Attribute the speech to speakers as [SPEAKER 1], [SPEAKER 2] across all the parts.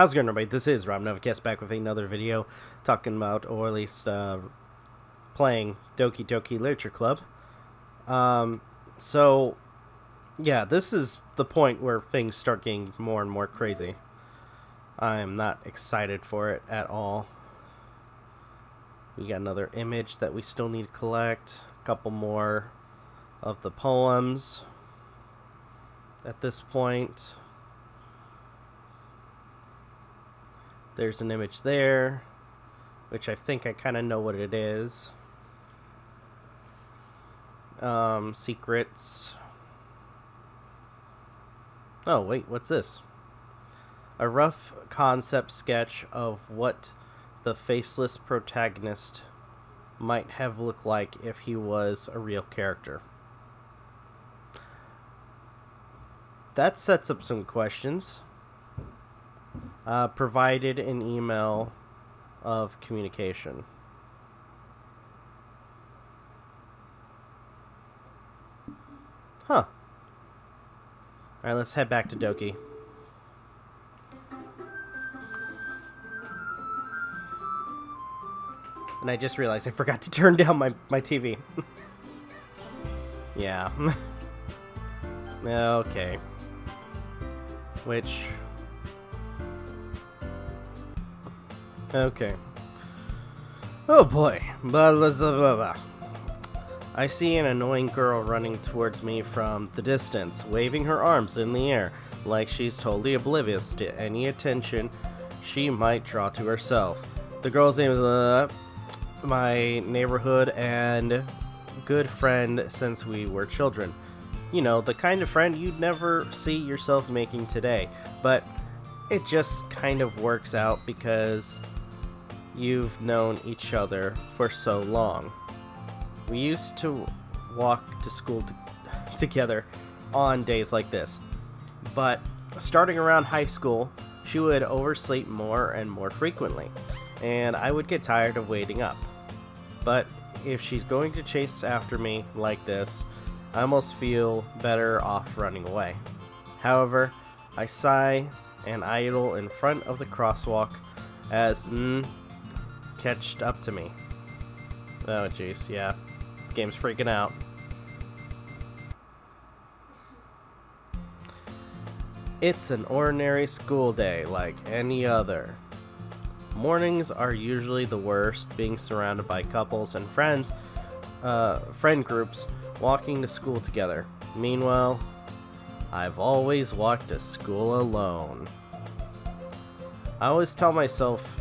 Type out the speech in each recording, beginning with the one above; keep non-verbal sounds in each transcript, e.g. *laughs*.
[SPEAKER 1] How's it going, everybody? This is Rob Novakast back with another video talking about, or at least uh, playing Doki Doki Literature Club. Um, so, yeah, this is the point where things start getting more and more crazy. I'm not excited for it at all. We got another image that we still need to collect, a couple more of the poems at this point. There's an image there, which I think I kind of know what it is. Um, secrets. Oh, wait, what's this? A rough concept sketch of what the faceless protagonist might have looked like if he was a real character. That sets up some questions uh, provided an email of communication. Huh. Alright, let's head back to Doki. And I just realized I forgot to turn down my, my TV. *laughs* yeah. *laughs* okay. Which Okay. Oh boy. Blah, blah, blah, blah. I see an annoying girl running towards me from the distance, waving her arms in the air, like she's totally oblivious to any attention she might draw to herself. The girl's name is uh, my neighborhood and good friend since we were children. You know, the kind of friend you'd never see yourself making today, but it just kind of works out because you've known each other for so long. We used to walk to school *laughs* together on days like this, but starting around high school, she would oversleep more and more frequently, and I would get tired of waiting up. But if she's going to chase after me like this, I almost feel better off running away. However, I sigh and idle in front of the crosswalk as mm, catched up to me. Oh, jeez, yeah. The game's freaking out. It's an ordinary school day like any other. Mornings are usually the worst, being surrounded by couples and friends, uh, friend groups, walking to school together. Meanwhile, I've always walked to school alone. I always tell myself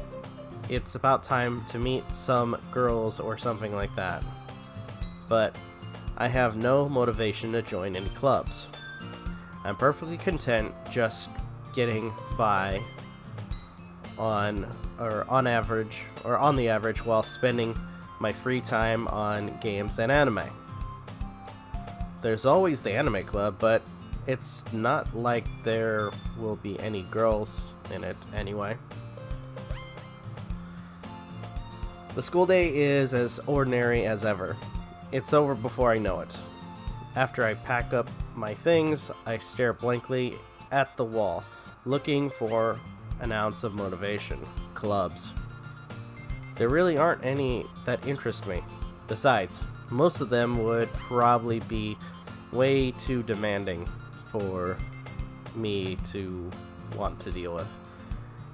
[SPEAKER 1] it's about time to meet some girls or something like that. But I have no motivation to join any clubs. I'm perfectly content just getting by on or on average or on the average while spending my free time on games and anime. There's always the anime club, but it's not like there will be any girls in it anyway. The school day is as ordinary as ever. It's over before I know it. After I pack up my things, I stare blankly at the wall, looking for an ounce of motivation. Clubs. There really aren't any that interest me. Besides, most of them would probably be way too demanding for me to want to deal with.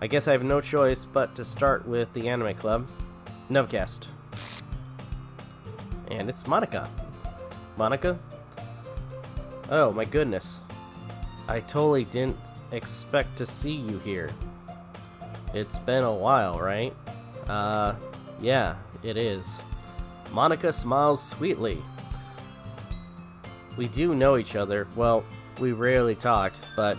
[SPEAKER 1] I guess I have no choice but to start with the anime club, Novakast. And it's Monika. Monika? Oh my goodness. I totally didn't expect to see you here. It's been a while, right? Uh, yeah, it is. Monika smiles sweetly. We do know each other. Well, we rarely talked, but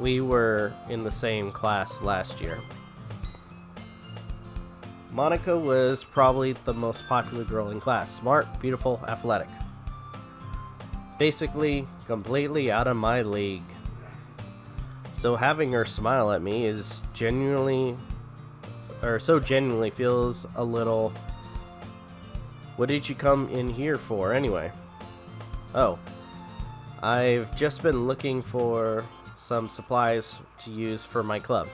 [SPEAKER 1] we were in the same class last year. Monika was probably the most popular girl in class. Smart, beautiful, athletic. Basically, completely out of my league. So having her smile at me is genuinely, or so genuinely feels a little. What did you come in here for anyway? Oh, I've just been looking for some supplies to use for my club.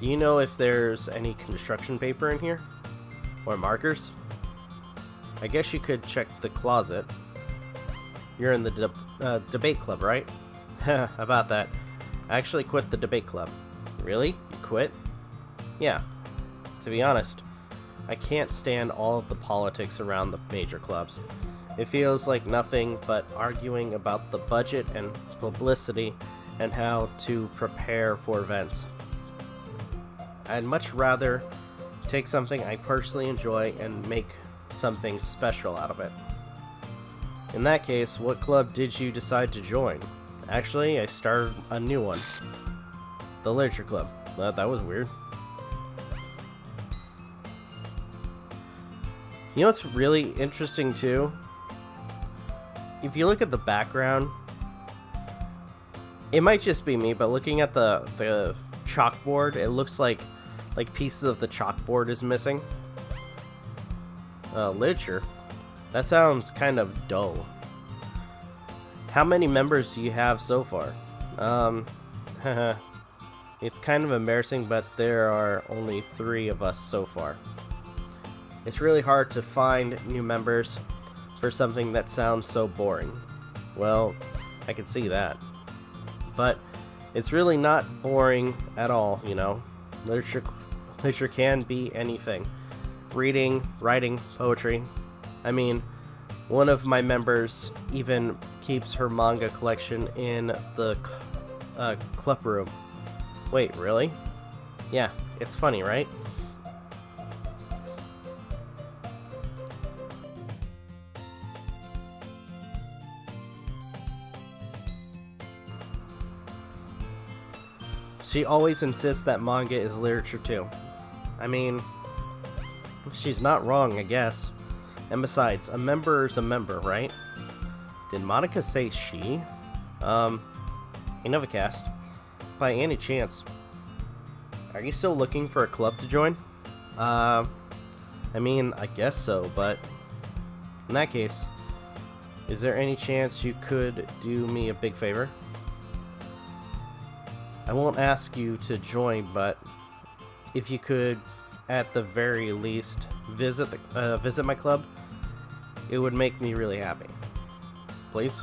[SPEAKER 1] Do you know if there's any construction paper in here? Or markers? I guess you could check the closet. You're in the de uh, debate club, right? *laughs* About that. I actually quit the debate club. Really? You quit? Yeah. To be honest, I can't stand all of the politics around the major clubs. It feels like nothing but arguing about the budget and publicity and how to prepare for events. I'd much rather take something I personally enjoy and make something special out of it. In that case, what club did you decide to join? Actually, I started a new one. The Literature Club. That, that was weird. You know what's really interesting too? If you look at the background, it might just be me, but looking at the the chalkboard, it looks like like pieces of the chalkboard is missing. Uh, literature? That sounds kind of dull. How many members do you have so far? Um, *laughs* it's kind of embarrassing, but there are only three of us so far. It's really hard to find new members for something that sounds so boring. Well, I can see that. But it's really not boring at all, you know. Literature literature can be anything. Reading, writing, poetry. I mean, one of my members even keeps her manga collection in the uh, club room. Wait, really? Yeah, it's funny, right? She always insists that manga is literature too. I mean, she's not wrong, I guess. And besides, a member is a member, right? Did Monika say she? Um, hey Novakast, by any chance, are you still looking for a club to join? Uh, I mean, I guess so, but in that case, is there any chance you could do me a big favor? I won't ask you to join, but if you could, at the very least, visit the uh, visit my club, it would make me really happy. Please.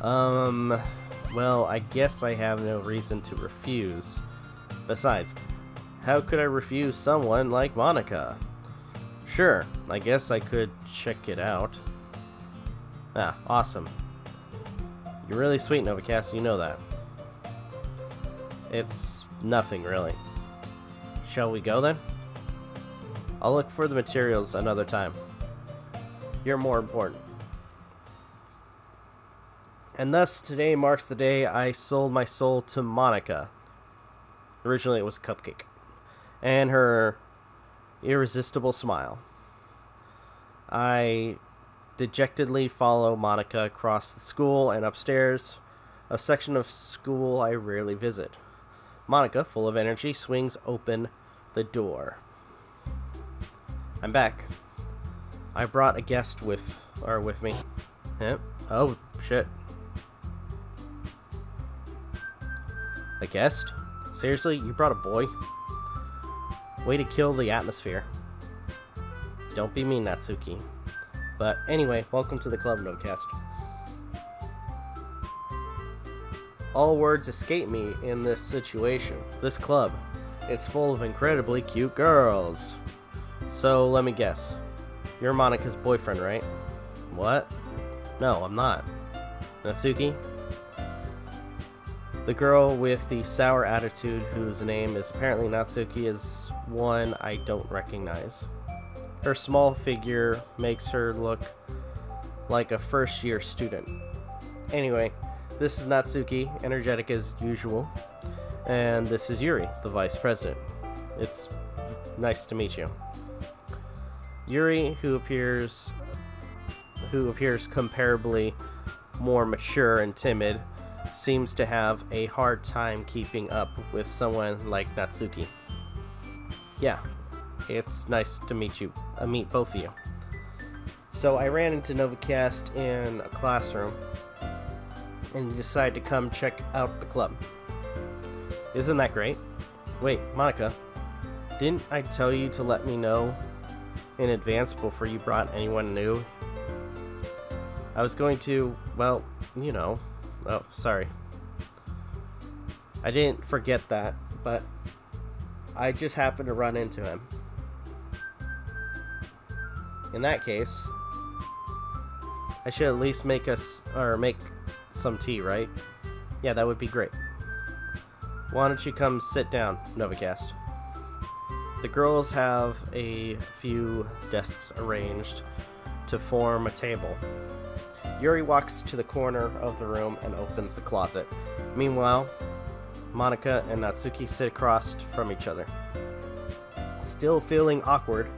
[SPEAKER 1] Um. Well, I guess I have no reason to refuse. Besides, how could I refuse someone like Monika? Sure, I guess I could check it out. Ah, awesome. You're really sweet, Novakast, you know that. It's nothing, really. Shall we go, then? I'll look for the materials another time. You're more important. And thus, today marks the day I sold my soul to Monika. Originally, it was Cupcake. And her irresistible smile. I dejectedly follow Monika across the school and upstairs, a section of school I rarely visit. Monika, full of energy, swings open the door. I'm back. I brought a guest with, or with me. Yep. Oh, shit. A guest? Seriously? You brought a boy? Way to kill the atmosphere. Don't be mean, Natsuki. But anyway, welcome to the Club Novakast. All words escape me in this situation. This club. It's full of incredibly cute girls. So let me guess. You're Monika's boyfriend, right? What? No, I'm not. Natsuki? The girl with the sour attitude, whose name is apparently Natsuki, is one I don't recognize. Her small figure makes her look like a first year student. Anyway, this is Natsuki, energetic as usual. And this is Yuri, the vice president. It's nice to meet you. Yuri, who appears who appears comparably more mature and timid, seems to have a hard time keeping up with someone like Natsuki. Yeah, it's nice to meet you, uh, meet both of you. So I ran into Novakast in a classroom and decided to come check out the club. Isn't that great? Wait, Monika, didn't I tell you to let me know in advance before you brought anyone new? I was going to, well, you know. Oh, sorry. I didn't forget that, but I just happened to run into him. In that case, I should at least make us, or make some tea, right? Yeah, that would be great. Why don't you come sit down, Novakast? The girls have a few desks arranged to form a table. Yuri walks to the corner of the room and opens the closet. Meanwhile, Monika and Natsuki sit across from each other. Still feeling awkward,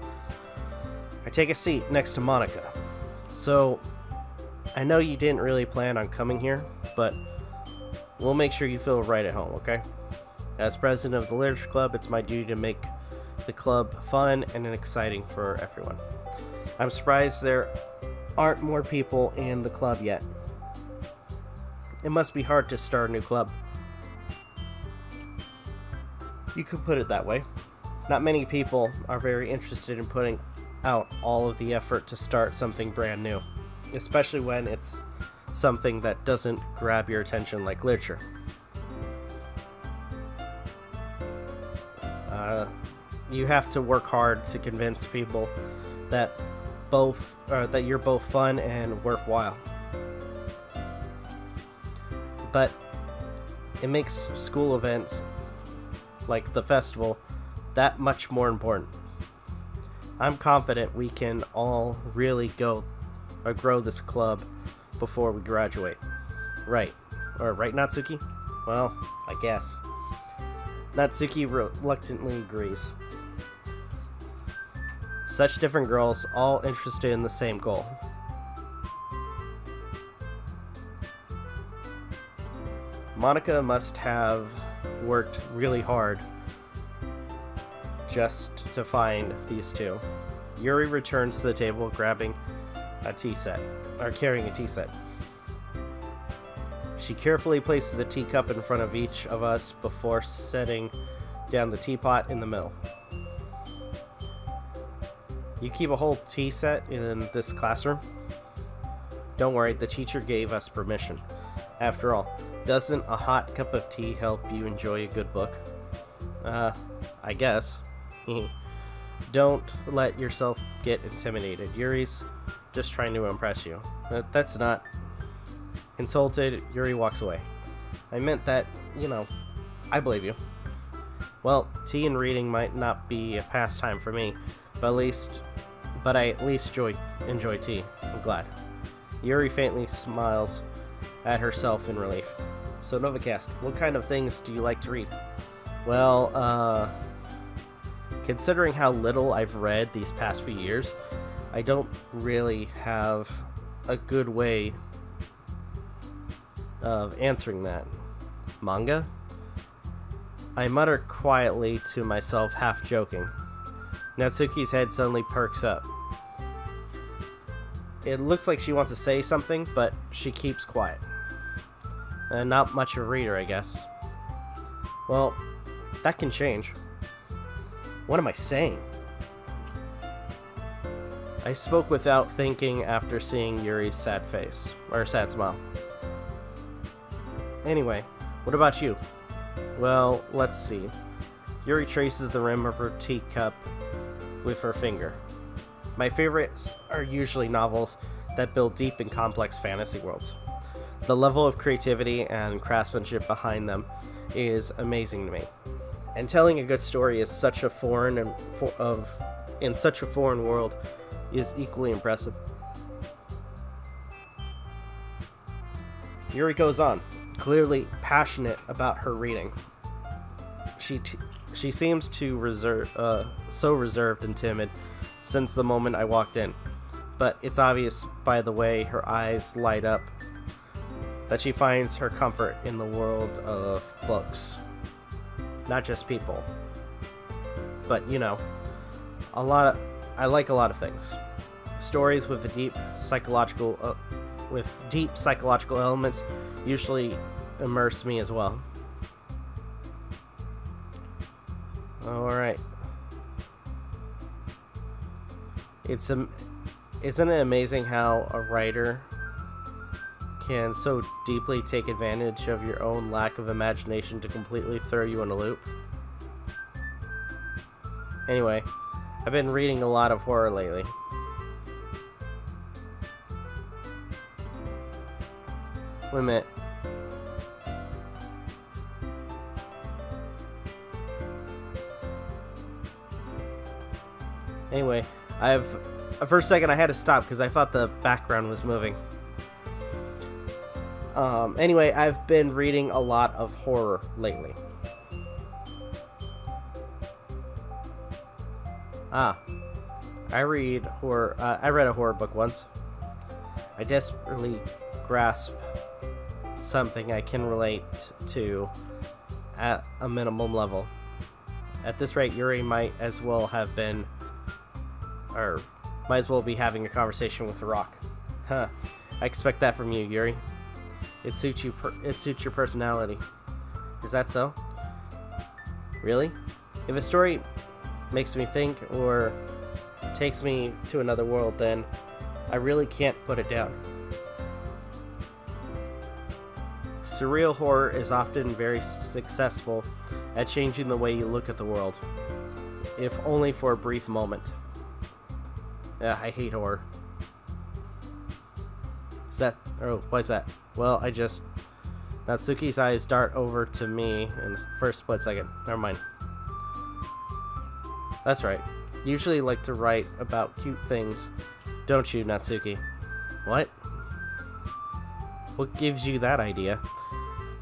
[SPEAKER 1] I take a seat next to Monika. So, I know you didn't really plan on coming here, but we'll make sure you feel right at home, okay? As president of the Literature Club, it's my duty to make the club fun and exciting for everyone. I'm surprised there aren't more people in the club yet. It must be hard to start a new club. You could put it that way. Not many people are very interested in putting out all of the effort to start something brand new, especially when it's something that doesn't grab your attention like literature. Uh, you have to work hard to convince people that both uh, that you're both fun and worthwhile. But it makes school events like the festival that much more important. I'm confident we can all really go or grow this club before we graduate. Right. Or right, Natsuki? Well, I guess. Natsuki reluctantly agrees. Such different girls, all interested in the same goal. Monika must have worked really hard just to find these two. Yuri returns to the table grabbing a tea set, or carrying a tea set. She carefully places a teacup in front of each of us before setting down the teapot in the middle. You keep a whole tea set in this classroom? Don't worry, the teacher gave us permission. After all, doesn't a hot cup of tea help you enjoy a good book? Uh, I guess. *laughs* Don't let yourself get intimidated. Yuri's just trying to impress you. That's not. Insulted, Yuri walks away. I meant that, you know, I believe you. Well, tea and reading might not be a pastime for me, but at least, but I at least enjoy, enjoy tea. I'm glad. Yuri faintly smiles at herself in relief. So, Novakast, what kind of things do you like to read? Well, uh, considering how little I've read these past few years, I don't really have a good way of answering that. Manga? I mutter quietly to myself, half joking. Natsuki's head suddenly perks up. It looks like she wants to say something, but she keeps quiet. And uh, not much of a reader, I guess. Well, that can change. What am I saying? I spoke without thinking after seeing Yuri's sad face, or sad smile. Anyway, what about you? Well, let's see. Yuri traces the rim of her teacup with her finger. My favorites are usually novels that build deep and complex fantasy worlds. The level of creativity and craftsmanship behind them is amazing to me. And telling a good story is such a foreign and for, of in such a foreign world is equally impressive. Yuri goes on clearly passionate about her reading. She she seems to reserve uh, so reserved and timid since the moment I walked in, but it's obvious by the way her eyes light up that she finds her comfort in the world of books, not just people. But you know, a lot of I like a lot of things. Stories with a deep psychological uh, with deep psychological elements usually immerse me as well. Alright. It's um, isn't it amazing how a writer can so deeply take advantage of your own lack of imagination to completely throw you in a loop? Anyway, I've been reading a lot of horror lately. Wait a minute. Anyway, I've for a second I had to stop because I thought the background was moving. Um, anyway, I've been reading a lot of horror lately. Ah, I read horror. Uh, I read a horror book once. I desperately grasp something I can relate to at a minimum level. At this rate, Yuri might as well have been, or might as well be having a conversation with the Rock. Huh. I expect that from you, Yuri. It suits you. it suits your personality. Is that so? Really? If a story makes me think or takes me to another world, then I really can't put it down. Surreal horror is often very successful at changing the way you look at the world, if only for a brief moment. Yeah, I hate horror. Is that. Oh, why is that? Well, I just. Natsuki's eyes dart over to me in the first split second. Never mind. That's right. Usually like to write about cute things, don't you, Natsuki? What? What gives you that idea?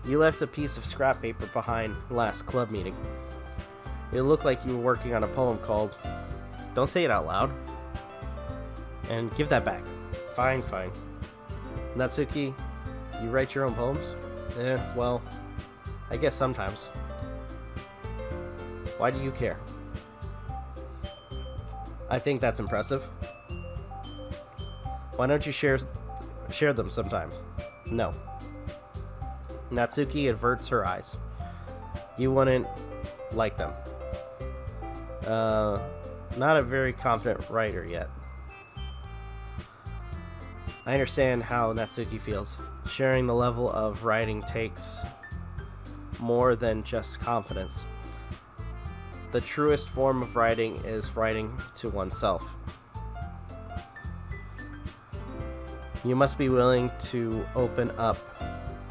[SPEAKER 1] You left a piece of scrap paper behind last club meeting. It looked like you were working on a poem called Don't Say It Out Loud. And give that back. Fine, fine. Natsuki, you write your own poems? Eh, well, I guess sometimes. Why do you care? I think that's impressive. Why don't you share share them sometime? No. Natsuki averts her eyes. You wouldn't like them. Uh, not a very confident writer yet. I understand how Natsuki feels. Sharing the level of writing takes more than just confidence. The truest form of writing is writing to oneself. You must be willing to open up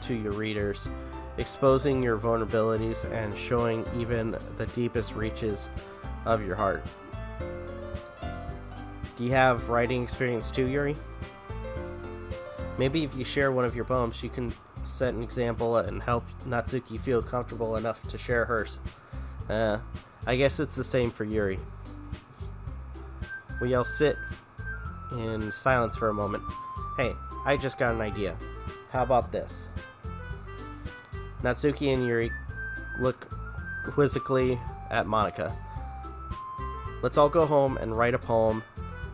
[SPEAKER 1] to your readers, exposing your vulnerabilities and showing even the deepest reaches of your heart. Do you have writing experience too, Yuri? Maybe if you share one of your poems, you can set an example and help Natsuki feel comfortable enough to share hers. Uh, I guess it's the same for Yuri. We all sit in silence for a moment. Hey, I just got an idea. How about this? Natsuki and Yuri look quizzically at Monika. Let's all go home and write a poem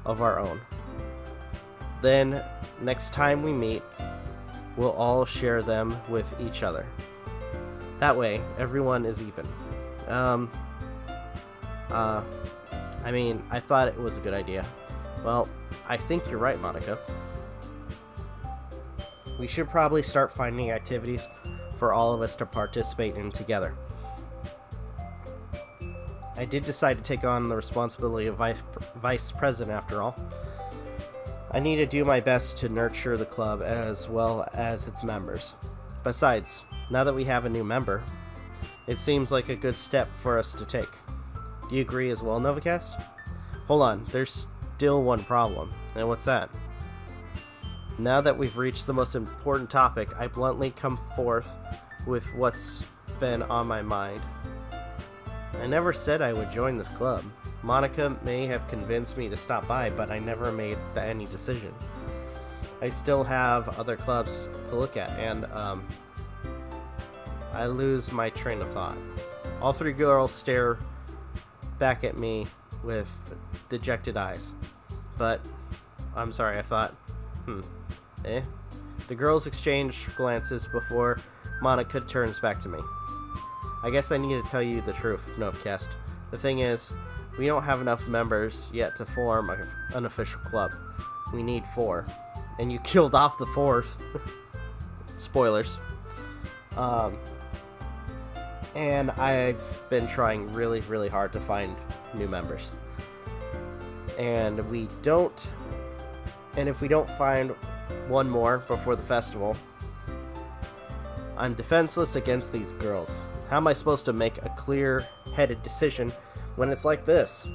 [SPEAKER 1] of our own. Then, next time we meet, we'll all share them with each other. That way, everyone is even. Um, uh, I mean, I thought it was a good idea. Well, I think you're right, Monika. We should probably start finding activities for all of us to participate in together. I did decide to take on the responsibility of vice, vice president after all. I need to do my best to nurture the club as well as its members. Besides, now that we have a new member, it seems like a good step for us to take. Do you agree as well, Novakast? Hold on, there's still one problem. And what's that? Now that we've reached the most important topic, I bluntly come forth with what's been on my mind. I never said I would join this club. Monika may have convinced me to stop by, but I never made any decision. I still have other clubs to look at, and um, I lose my train of thought. All three girls stare back at me with dejected eyes. But I'm sorry, I thought, hmm, eh? The girls exchange glances before Monika turns back to me. I guess I need to tell you the truth, Novakast. The thing is, we don't have enough members yet to form an official club. We need four. And you *laughs* killed off the fourth. *laughs* Spoilers. Um, and I've been trying really, really hard to find new members. And we don't. And if we don't find one more before the festival, I'm defenseless against these girls. How am I supposed to make a clear headed decision when it's like this?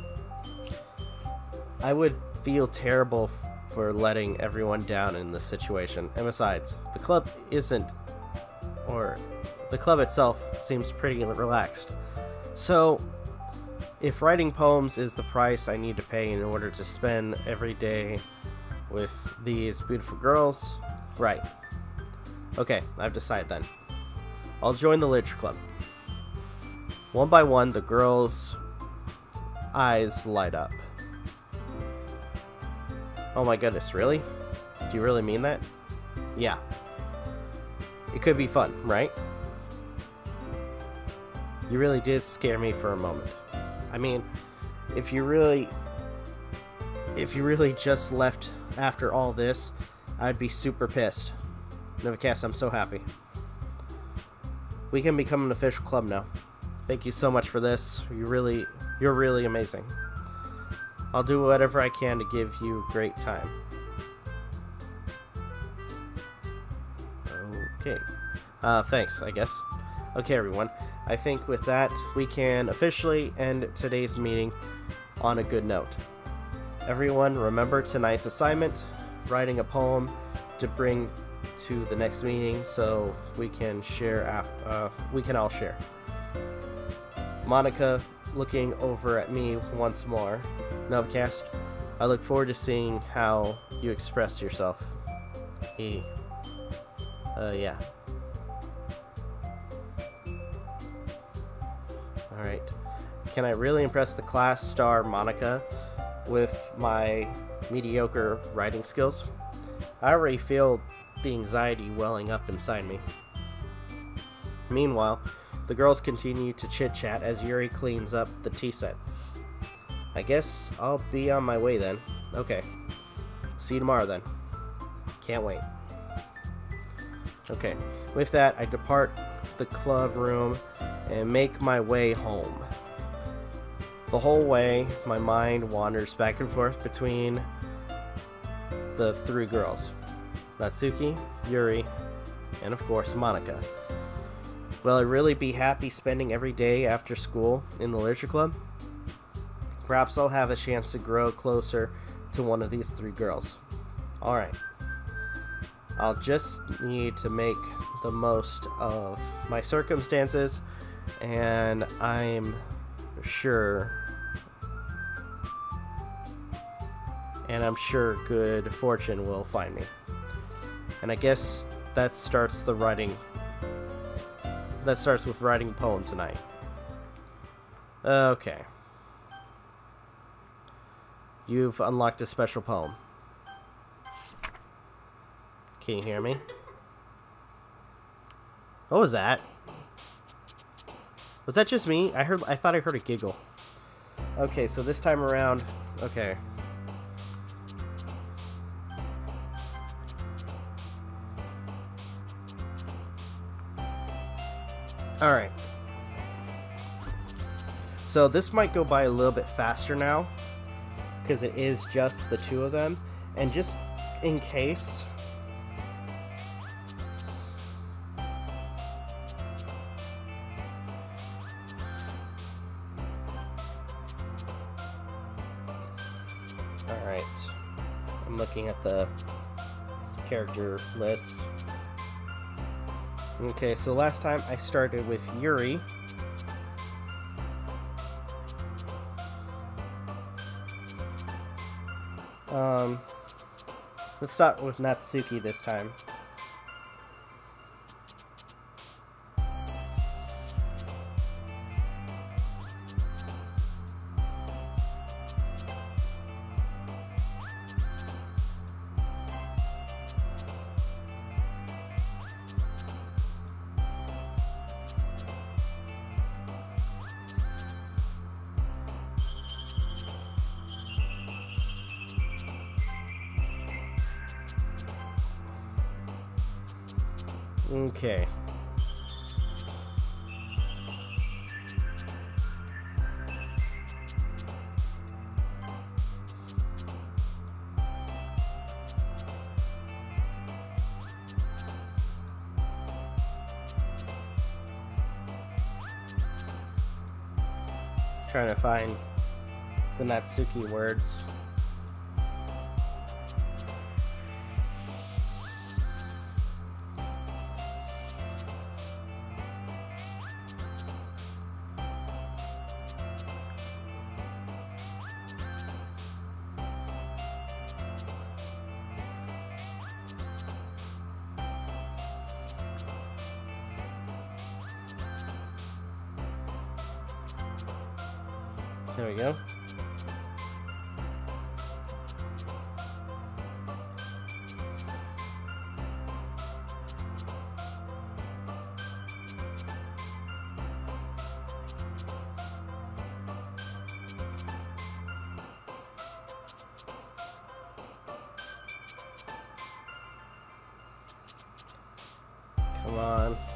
[SPEAKER 1] I would feel terrible for letting everyone down in this situation. And besides, the club isn't, or the club itself seems pretty relaxed. So, if writing poems is the price I need to pay in order to spend every day with these beautiful girls, right. Okay, I've decided then. I'll join the Literature Club. One by one, the girls' eyes light up. Oh my goodness, really? Do you really mean that? Yeah. It could be fun, right? You really did scare me for a moment. I mean, if you really... If you really just left after all this, I'd be super pissed. Novakast, I'm so happy. We can become an official club now. Thank you so much for this. You really, you're really amazing. I'll do whatever I can to give you great time. Okay. Uh, thanks, I guess. Okay, everyone. I think with that, we can officially end today's meeting on a good note. Everyone, remember tonight's assignment writing a poem to bring to the next meeting so we can share. Uh, we can all share. Monika looking over at me once more. Novakast, I look forward to seeing how you express yourself. He. Uh, yeah. Can I really impress the class star Monika with my mediocre writing skills? I already feel the anxiety welling up inside me. Meanwhile, the girls continue to chit chat as Yuri cleans up the tea set. I guess I'll be on my way then. Okay. See you tomorrow then. Can't wait. Okay. With that, I depart the club room and make my way home. The whole way, my mind wanders back and forth between the three girls Natsuki, Yuri, and of course Monika. Will I really be happy spending every day after school in the literature club? Perhaps I'll have a chance to grow closer to one of these three girls. Alright. I'll just need to make the most of my circumstances, and I'm sure. And I'm sure good fortune will find me. And I guess that starts the writing that starts with writing a poem tonight. Okay. You've unlocked a special poem. Can you hear me? What was that? Was that just me? I heard I thought I heard a giggle. Okay, so this time around, okay. Alright. So this might go by a little bit faster now, because it is just the two of them. And just in case... the character list. Okay, so last time I started with Yuri. Um, let's start with Natsuki this time. Okay. Trying to find the Natsuki words. Come on.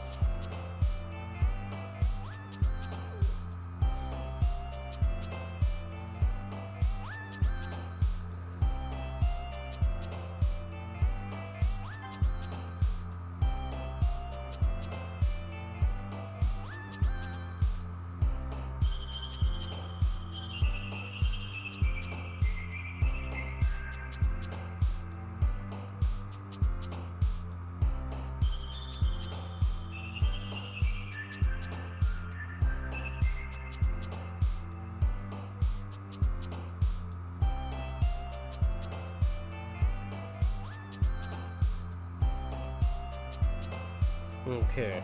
[SPEAKER 1] Okay.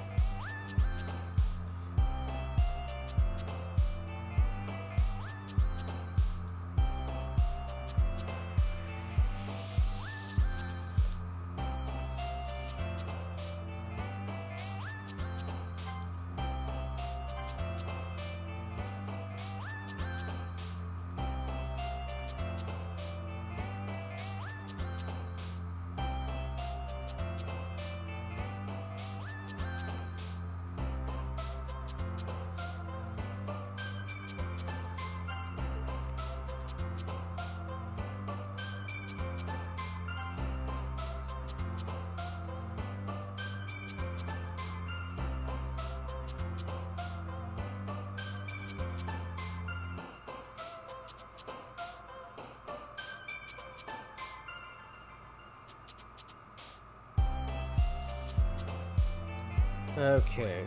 [SPEAKER 1] Okay.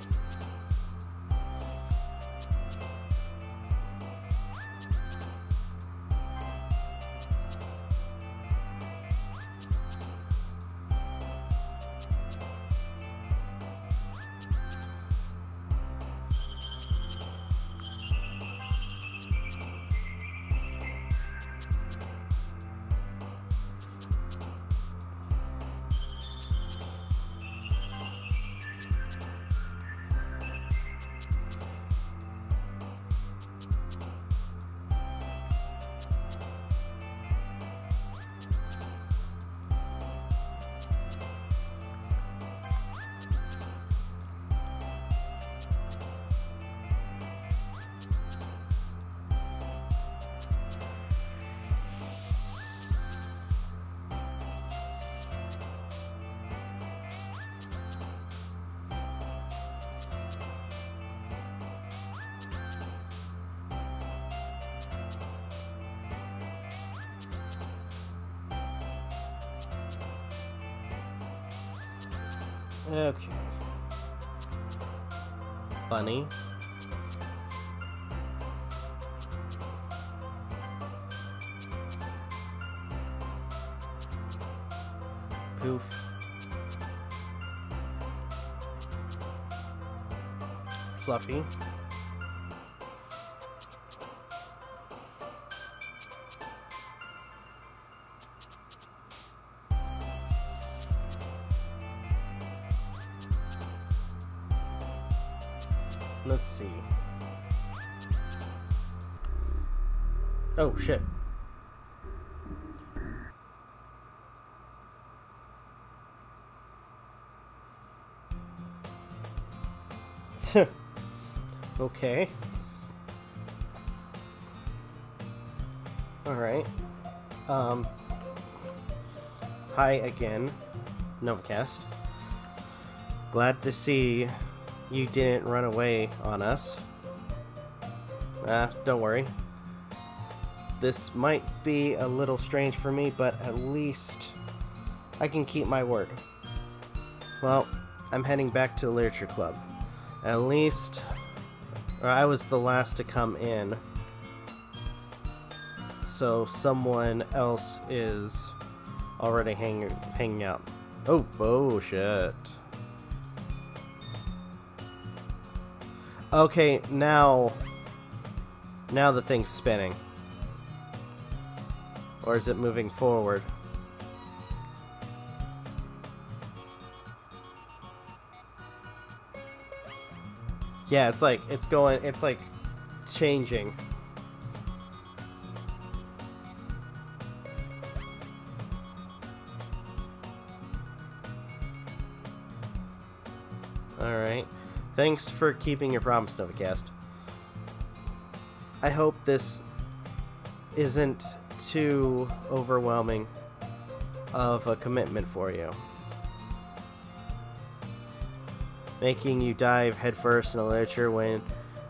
[SPEAKER 1] Okay. Bunny. Poof. Fluffy. Okay. Alright. Um. Hi again, Novakast. Glad to see you didn't run away on us. Ah, don't worry. This might be a little strange for me, but at least I can keep my word. Well, I'm heading back to the Literature Club. At least, or I was the last to come in so someone else is already hanging hanging out. Oh, bullshit. Okay, now now the thing's spinning. Or is it moving forward? Yeah, it's like it's going it's like changing. Alright. Thanks for keeping your promise, Novakast. I hope this isn't too overwhelming of a commitment for you. Making you dive headfirst in into literature when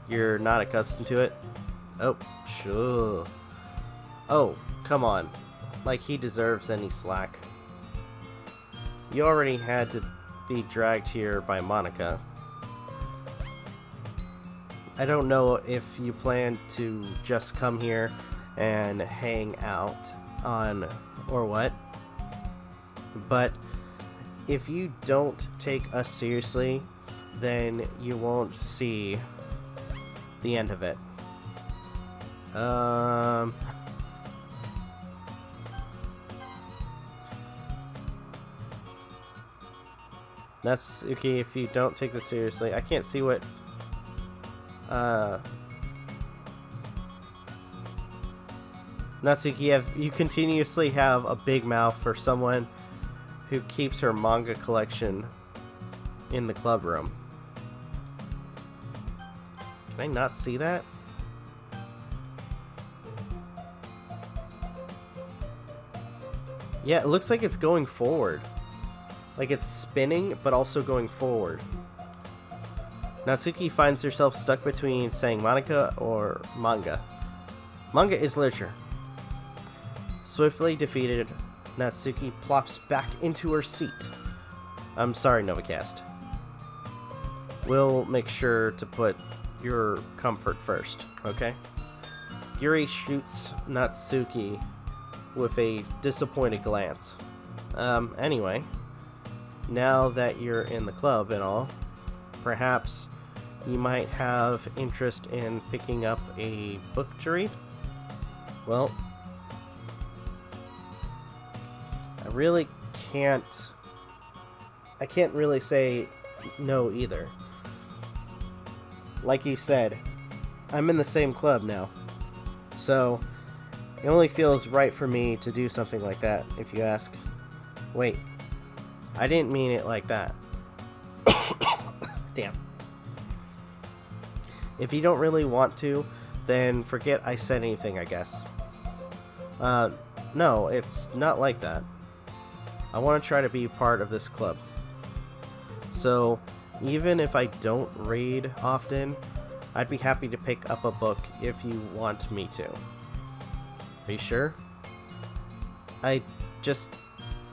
[SPEAKER 1] you're not accustomed to it? Oh, sure. Oh, come on. Like he deserves any slack. You already had to be dragged here by Monika. I don't know if you plan to just come here and hang out on or what, but if you don't take us seriously, then you won't see the end of it. Um, Natsuki, if you don't take this seriously, I can't see what. Uh, Natsuki, you, have, you continuously have a big mouth for someone who keeps her manga collection in the club room. Can I not see that? Yeah, it looks like it's going forward. Like it's spinning, but also going forward. Natsuki finds herself stuck between saying Monika or manga. Manga is literature. Swiftly defeated, Natsuki plops back into her seat. I'm sorry, Novakast. We'll make sure to put your comfort first, okay? Yuri shoots Natsuki with a disappointed glance. Um, anyway, now that you're in the club and all, perhaps you might have interest in picking up a book to read? Well, I really can't. I can't really say no either. Like you said, I'm in the same club now. So, it only feels right for me to do something like that, if you ask. Wait, I didn't mean it like that. *coughs* Damn. If you don't really want to, then forget I said anything, I guess. Uh, no, it's not like that. I want to try to be part of this club. So, even if I don't read often, I'd be happy to pick up a book if you want me to. Are you sure? I just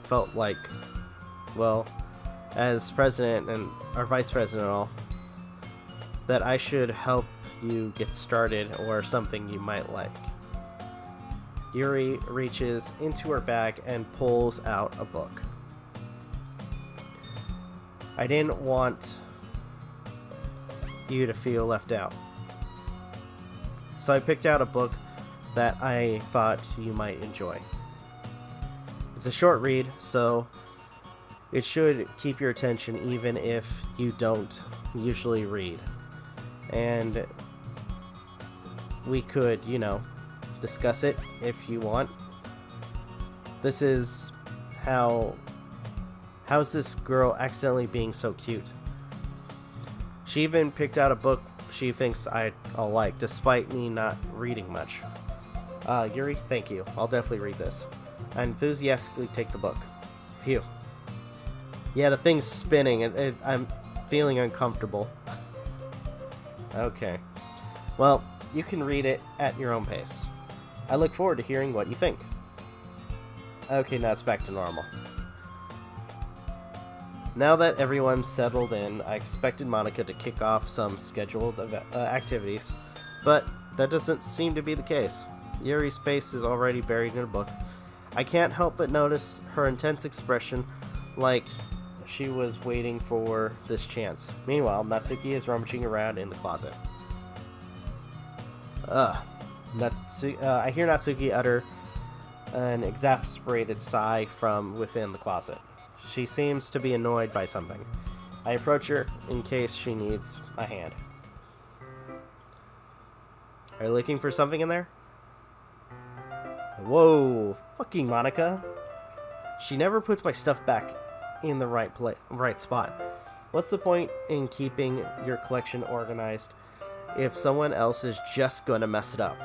[SPEAKER 1] felt like well, as president and our vice president all, that I should help you get started or something you might like. Yuri reaches into her bag and pulls out a book. I didn't want you to feel left out. So I picked out a book that I thought you might enjoy. It's a short read, so it should keep your attention even if you don't usually read. And we could, you know, discuss it if you want. This is how how's this girl accidentally being so cute? She even picked out a book she thinks I, will like, despite me not reading much. Uh, Yuri, thank you. I'll definitely read this. I enthusiastically take the book. Phew. Yeah, the thing's spinning. It, I'm feeling uncomfortable. okay. Well, you can read it at your own pace. I look forward to hearing what you think. Okay, now it's back to normal. Now that everyone's settled in, I expected Monika to kick off some scheduled uh, activities, but that doesn't seem to be the case. Yuri's face is already buried in a book. I can't help but notice her intense expression, like she was waiting for this chance. Meanwhile, Natsuki is rummaging around in the closet. Ugh. Natsu- uh, I hear Natsuki utter an exasperated sigh from within the closet. She seems to be annoyed by something. I approach her in case she needs a hand. Are you looking for something in there? Whoa, fucking Monika. She never puts my stuff back in the right place, right spot. What's the point in keeping your collection organized if someone else is just gonna mess it up?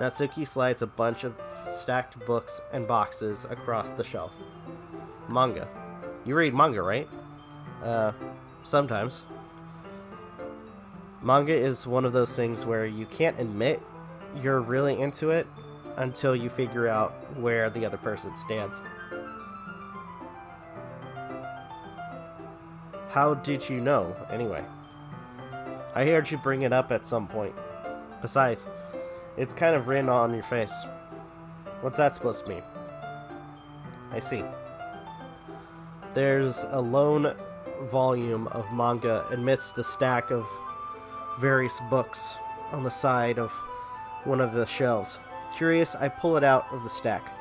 [SPEAKER 1] Natsuki slides a bunch of stacked books and boxes across the shelf. Manga. You read manga, right? Uh, sometimes. Manga is one of those things where you can't admit you're really into it until you figure out where the other person stands. How did you know, anyway? I heard you bring it up at some point. Besides, it's kind of written on your face. What's that supposed to mean? I see. There's a lone volume of manga amidst a stack of various books on the side of one of the shelves. Curious, I pull it out of the stack.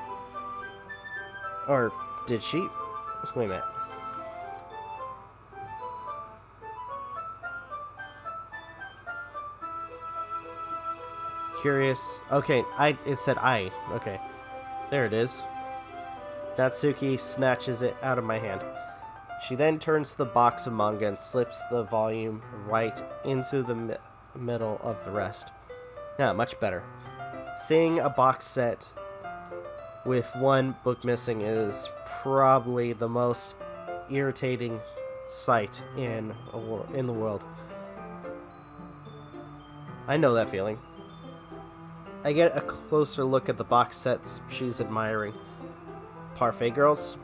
[SPEAKER 1] Or did she? Wait a minute. Curious. Okay, I it said I. Okay. There it is. Natsuki snatches it out of my hand. She then turns to the box of manga and slips the volume right into the mi middle of the rest. Yeah, much better. Seeing a box set with one book missing is probably the most irritating sight in in the world. I know that feeling. I get a closer look at the box sets she's admiring. Parfait Girls.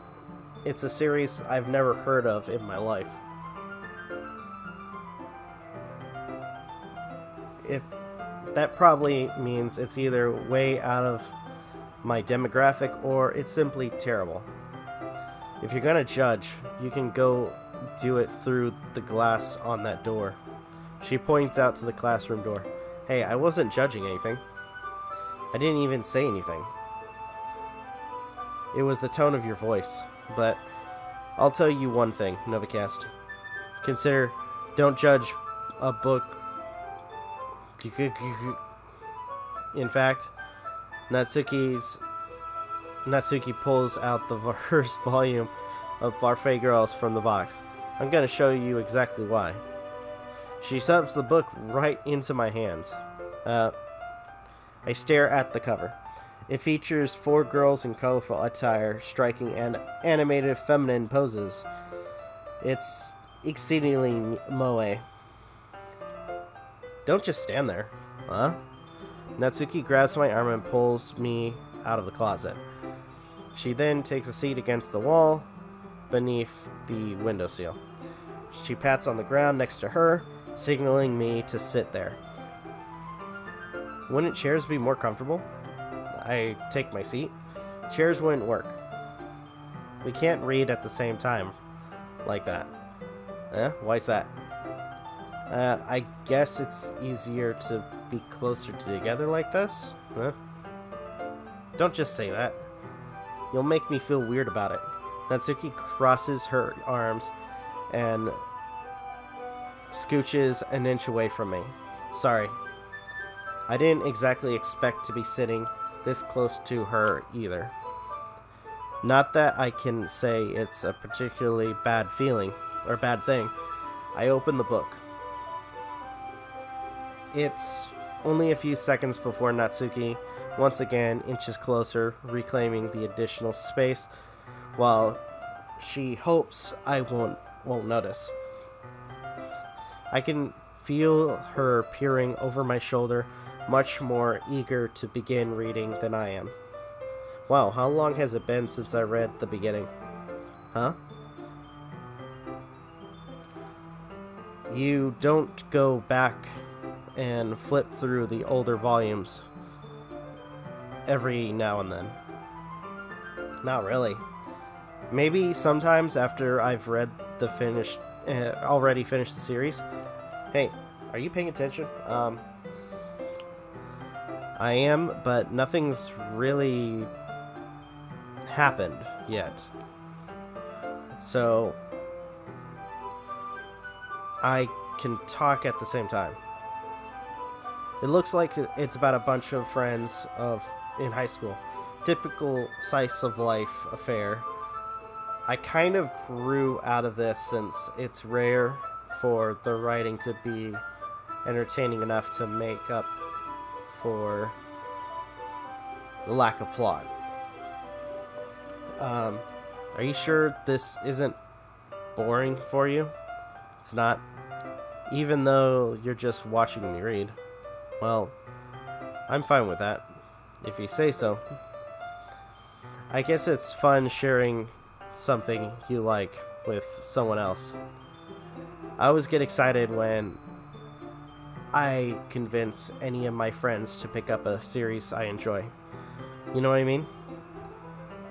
[SPEAKER 1] It's a series I've never heard of in my life. If that probably means it's either way out of my demographic or it's simply terrible. If you're gonna judge, you can go do it through the glass on that door. She points out to the classroom door. Hey, I wasn't judging anything. I didn't even say anything. It was the tone of your voice. But I'll tell you one thing, Novakast. Consider, don't judge a book. In fact, Natsuki's Natsuki pulls out the *laughs* first volume of Parfait Girls from the box. I'm gonna show you exactly why. She shoves the book right into my hands. Uh, I stare at the cover. It features four girls in colorful attire, striking and animated feminine poses. It's exceedingly moe. Don't just stand there. Huh? Natsuki grabs my arm and pulls me out of the closet. She then takes a seat against the wall beneath the window windowsill. She pats on the ground next to her, signaling me to sit there. Wouldn't chairs be more comfortable? I take my seat. Chairs wouldn't work. We can't read at the same time. Like that. Eh? Why's that? Uh, I guess it's easier to be closer together like this? Huh? Don't just say that. You'll make me feel weird about it. Natsuki crosses her arms and scooches an inch away from me. Sorry. I didn't exactly expect to be sitting this close to her either. Not that I can say it's a particularly bad feeling or bad thing. I open the book. It's only a few seconds before Natsuki once again inches closer, reclaiming the additional space, while she hopes I won't won't notice. I can feel her peering over my shoulder, much more eager to begin reading than I am. Wow, how long has it been since I read the beginning? Huh? You don't go back and flip through the older volumes every now and then. Not really. Maybe sometimes after I've read the finished, uh, already finished the series. Hey, are you paying attention? Um, I am, but nothing's really happened yet. So, I can talk at the same time. It looks like it's about a bunch of friends of in high school. Typical slice of life affair. I kind of grew out of this since it's rare for the writing to be entertaining enough to make up for the lack of plot. Um, are you sure this isn't boring for you? It's not. Even though you're just watching me read. Well, I'm fine with that if you say so. I guess it's fun sharing something you like with someone else. I always get excited when I convince any of my friends to pick up a series I enjoy. You know what I mean?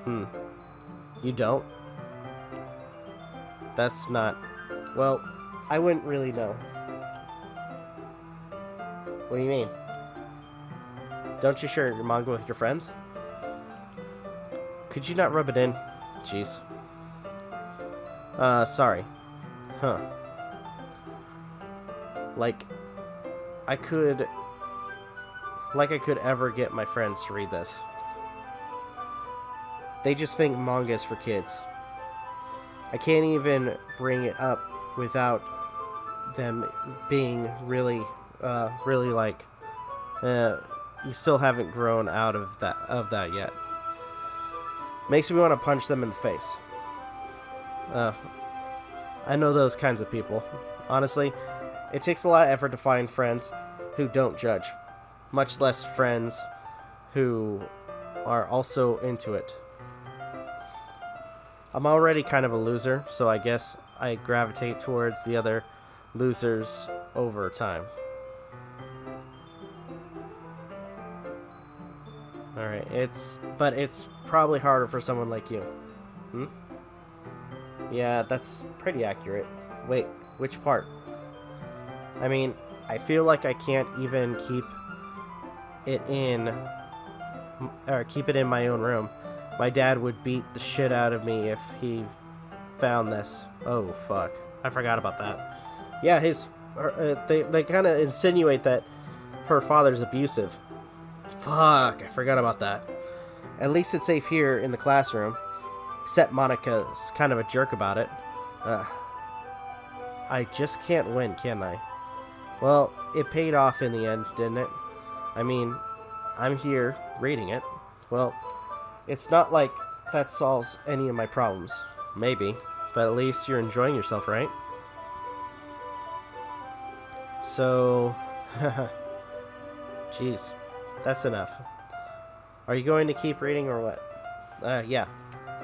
[SPEAKER 1] Hmm. You don't? That's not... Well, I wouldn't really know. What do you mean? Don't you share your manga with your friends? Could you not rub it in? Jeez. Uh, sorry. Huh. Like, I could... Like I could ever get my friends to read this. They just think manga is for kids. I can't even bring it up without them being really, uh, really like, uh, you still haven't grown out of that of that yet. Makes me want to punch them in the face. Uh, I know those kinds of people. Honestly, it takes a lot of effort to find friends who don't judge, much less friends who are also into it. I'm already kind of a loser, so I guess I gravitate towards the other losers over time. Alright, it's... But it's probably harder for someone like you. Hmm? Yeah, that's pretty accurate. Wait, which part? I mean, I feel like I can't even keep it in... Or keep it in my own room. My dad would beat the shit out of me if he found this. Oh, fuck. I forgot about that. Yeah, his... Uh, they, they kind of insinuate that her father's abusive. Fuck, I forgot about that. At least it's safe here in the classroom. Except Monika's kind of a jerk about it. Uh, I just can't win, can I? Well, it paid off in the end, didn't it? I mean, I'm here reading it. Well, it's not like that solves any of my problems. Maybe. But at least you're enjoying yourself, right? So... *laughs* Jeez. That's enough. Are you going to keep reading or what? Uh, yeah.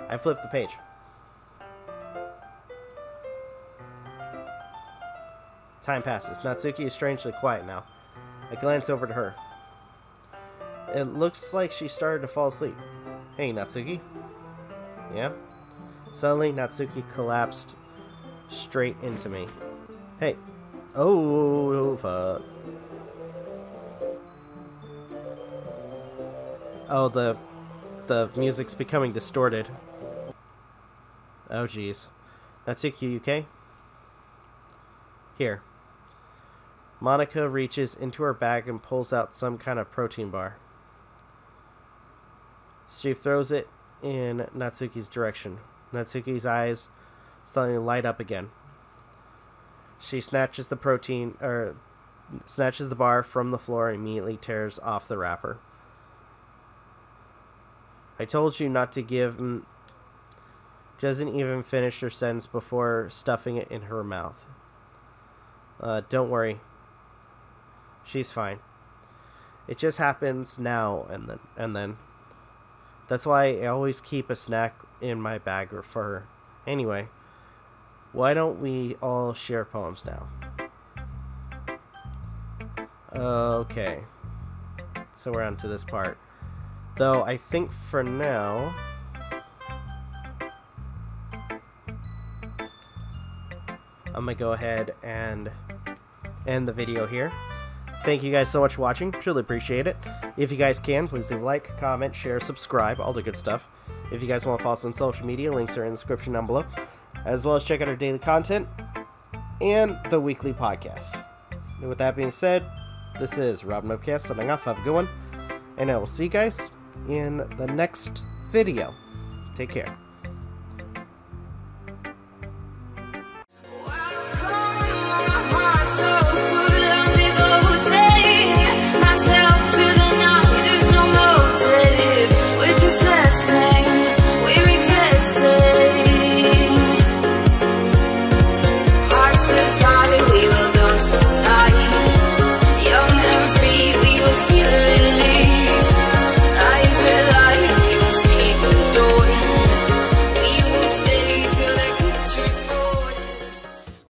[SPEAKER 1] I flipped the page. Time passes. Natsuki is strangely quiet now. I glance over to her. It looks like she started to fall asleep. Hey, Natsuki. Yeah? Suddenly, Natsuki collapsed straight into me. Hey. Oh, fuck. Oh, the the music's becoming distorted. Oh, jeez. Natsuki, you okay? Here. Monika reaches into her bag and pulls out some kind of protein bar. She throws it in Natsuki's direction. Natsuki's eyes suddenly light up again. She snatches the protein or snatches the bar from the floor and immediately tears off the wrapper. I told you not to give. Doesn't even finish her sentence before stuffing it in her mouth. Uh, don't worry. She's fine. It just happens now and then and then. That's why I always keep a snack in my bag or for her. Anyway, why don't we all share poems now? Okay. So we're on to this part. Though I think for now... I'm to go ahead and end the video here. Thank you guys so much for watching. Truly appreciate it. If you guys can, please leave a like, comment, share, subscribe, all the good stuff. If you guys want to follow us on social media, links are in the description down below. As well as check out our daily content and the weekly podcast. And with that being said, this is Rob Novakast signing off. Have a good one. And I will see you guys in the next video. Take care.